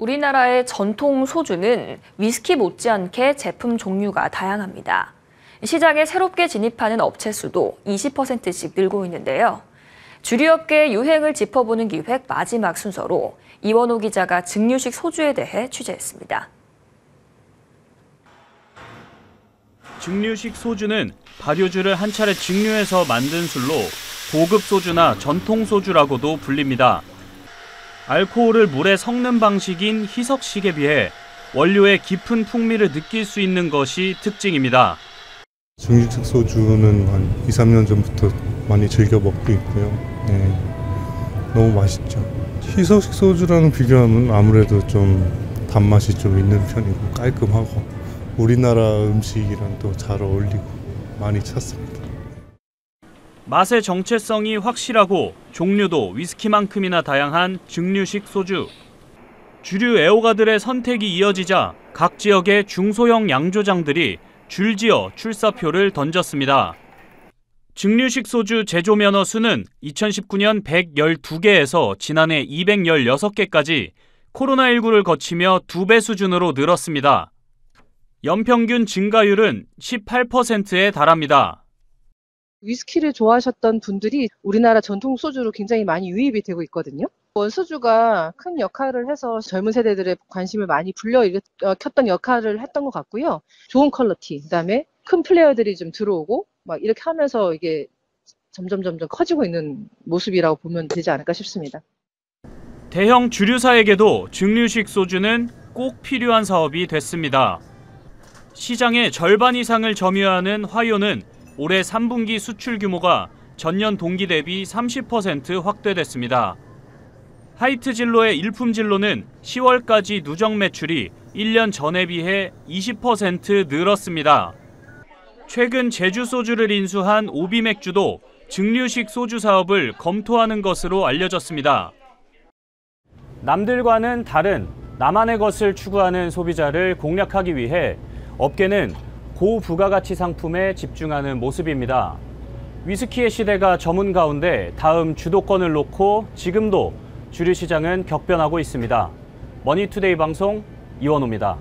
우리나라의 전통 소주는 위스키 못지않게 제품 종류가 다양합니다. 시장에 새롭게 진입하는 업체 수도 20%씩 늘고 있는데요. 주류업계의 유행을 짚어보는 기획 마지막 순서로 이원호 기자가 증류식 소주에 대해 취재했습니다. 증류식 소주는 발효주를 한 차례 증류해서 만든 술로 고급 소주나 전통 소주라고도 불립니다. 알코올을 물에 섞는 방식인 희석식에 비해 원료의 깊은 풍미를 느낄 수 있는 것이 특징입니다. 증류식 소주는 한 2, 3년 전부터 많이 즐겨 먹고 있고요. 네, 너무 맛있죠. 희석식 소주랑 비교하면 아무래도 좀 단맛이 좀 있는 편이고 깔끔하고 우리나라 음식이랑 또 잘 어울리고 많이 찾습니다. 맛의 정체성이 확실하고 종류도 위스키만큼이나 다양한 증류식 소주. 주류 애호가들의 선택이 이어지자 각 지역의 중소형 양조장들이 줄지어 출사표를 던졌습니다. 증류식 소주 제조 면허 수는 2019년 112개에서 지난해 216개까지 코로나19를 거치며 두 배 수준으로 늘었습니다. 연평균 증가율은 18%에 달합니다. 위스키를 좋아하셨던 분들이 우리나라 전통 소주로 굉장히 많이 유입이 되고 있거든요. 원소주가 큰 역할을 해서 젊은 세대들의 관심을 많이 불러일으켰던 역할을 했던 것 같고요. 좋은 quality, 그다음에 큰 player들이 좀 들어오고 막 이렇게 하면서 이게 점점 점점 커지고 있는 모습이라고 보면 되지 않을까 싶습니다. 대형 주류사에게도 증류식 소주는 꼭 필요한 사업이 됐습니다. 시장의 절반 이상을 점유하는 화요는 올해 3분기 수출 규모가 전년 동기 대비 30% 확대됐습니다. 하이트 진로의 일품 진로는 10월까지 누적 매출이 1년 전에 비해 20% 늘었습니다. 최근 제주 소주를 인수한 오비 맥주도 증류식 소주 사업을 검토하는 것으로 알려졌습니다. 남들과는 다른 나만의 것을 추구하는 소비자를 공략하기 위해 업계는 고부가가치 상품에 집중하는 모습입니다. 위스키의 시대가 저문 가운데 다음 주도권을 놓고 지금도 주류 시장은 격변하고 있습니다. 머니투데이 방송 이원호입니다.